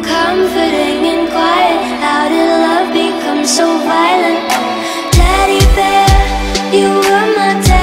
comforting and quiet How did love become so violent?